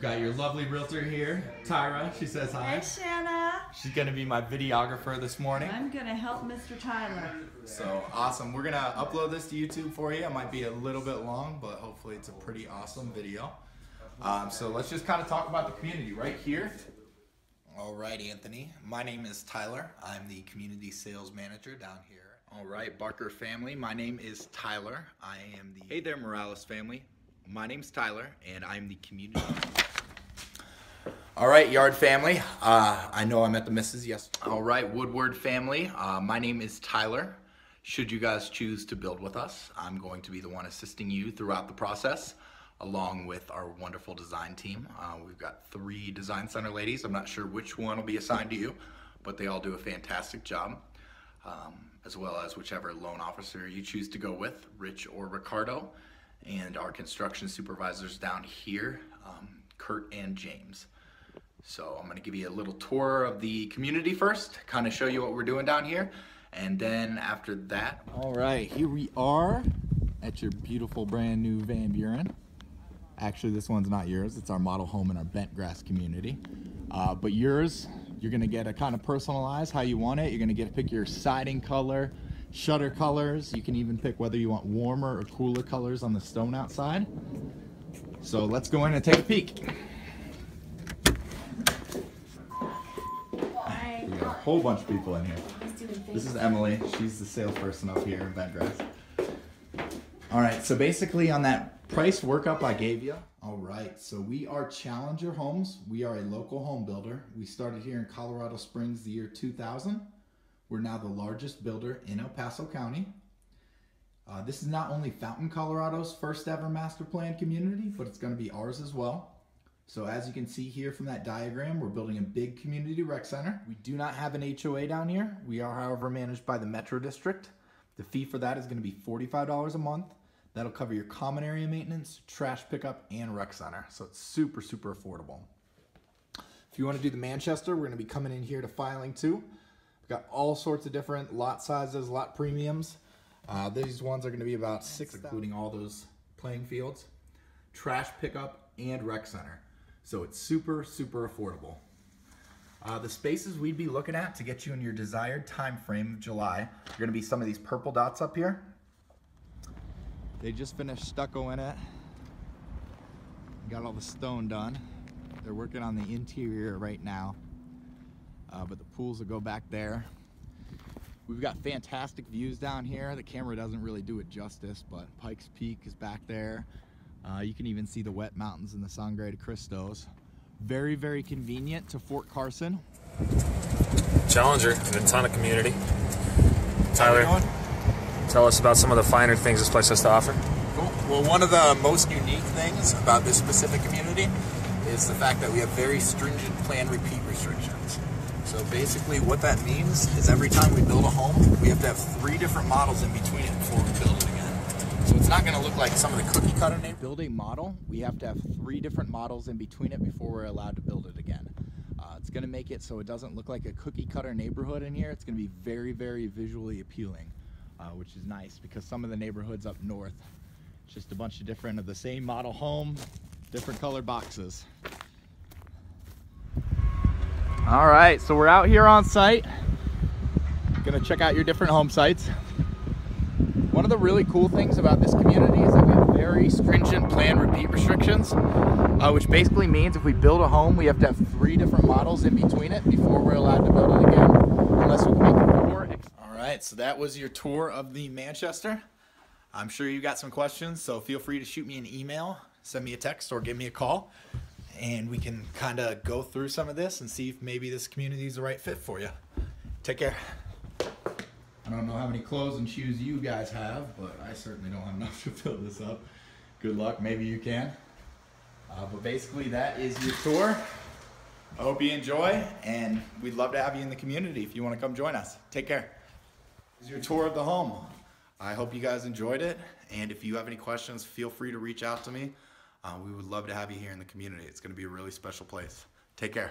You've got your lovely realtor here, Tyra. She says hi. Hey, Shanna. She's gonna be my videographer this morning. I'm gonna help Mr. Tyler. So awesome. We're gonna upload this to YouTube for you. It might be a little bit long, but hopefully it's a pretty awesome video. Um, so let's just kind of talk about the community right here. All right, Anthony. My name is Tyler. I'm the community sales manager down here. All right, Barker family. My name is Tyler. I am the. Hey there, Morales family. My name's Tyler, and I'm the community. All right, Yard family. Uh, I know I met the missus yes. All right, Woodward family. Uh, my name is Tyler. Should you guys choose to build with us, I'm going to be the one assisting you throughout the process, along with our wonderful design team. Uh, we've got three design center ladies. I'm not sure which one will be assigned to you, but they all do a fantastic job, um, as well as whichever loan officer you choose to go with, Rich or Ricardo, and our construction supervisors down here, um, Kurt and James. So I'm gonna give you a little tour of the community first, kind of show you what we're doing down here. And then after that. All right, here we are at your beautiful brand new Van Buren. Actually, this one's not yours. It's our model home in our Bentgrass community. Uh, but yours, you're gonna get a kind of personalized how you want it. You're gonna get to pick your siding color, shutter colors. You can even pick whether you want warmer or cooler colors on the stone outside. So let's go in and take a peek. Hi. We got a whole bunch of people in here. This is Emily. She's the salesperson up here in Bentgrass. All right, so basically on that price workup I gave you. All right, so we are Challenger Homes. We are a local home builder. We started here in Colorado Springs the year 2000. We're now the largest builder in El Paso County. Uh, this is not only Fountain, Colorado's first ever master plan community, but it's going to be ours as well. So as you can see here from that diagram, we're building a big community rec center. We do not have an HOA down here. We are, however, managed by the Metro District. The fee for that is going to be $45 a month. That'll cover your common area maintenance, trash pickup, and rec center. So it's super, super affordable. If you want to do the Manchester, we're going to be coming in here to filing two. We've got all sorts of different lot sizes, lot premiums. Uh, these ones are going to be about six, including all those playing fields, trash pickup, and rec center. So it's super, super affordable. Uh, the spaces we'd be looking at to get you in your desired time frame of July are going to be some of these purple dots up here. They just finished stucco in it. Got all the stone done. They're working on the interior right now. Uh, but the pools will go back there. We've got fantastic views down here. The camera doesn't really do it justice, but Pikes Peak is back there. Uh, you can even see the wet mountains in the Sangre de Cristos. Very, very convenient to Fort Carson. Challenger in a ton of community. Tyler, tell us about some of the finer things this place has to offer. Cool. Well, one of the most unique things about this specific community is the fact that we have very stringent plan repeat restrictions. So basically, what that means is every time we build a home, we have to have three different models in between it before we build it again. Not going to look like some of the cookie cutter neighborhoods. Build a model, we have to have three different models in between it before we're allowed to build it again. Uh, it's going to make it so it doesn't look like a cookie cutter neighborhood in here. It's going to be very, very visually appealing, uh, which is nice because some of the neighborhoods up north, it's just a bunch of different of the same model home, different colored boxes. All right, so we're out here on site. Gonna check out your different home sites. One of the really cool things about this community is that we have very stringent plan repeat restrictions, uh, which basically means if we build a home, we have to have three different models in between it before we're allowed to build it again, unless we make four. All right, so that was your tour of the Manchester. I'm sure you got some questions, so feel free to shoot me an email, send me a text, or give me a call, and we can kind of go through some of this and see if maybe this community is the right fit for you. Take care. I don't know how many clothes and shoes you guys have, but I certainly don't have enough to fill this up. Good luck, maybe you can. Uh, but basically, that is your tour. I hope you enjoy, and we'd love to have you in the community if you want to come join us. Take care. This is your tour of the home. I hope you guys enjoyed it, and if you have any questions, feel free to reach out to me. Uh, we would love to have you here in the community. It's going to be a really special place. Take care.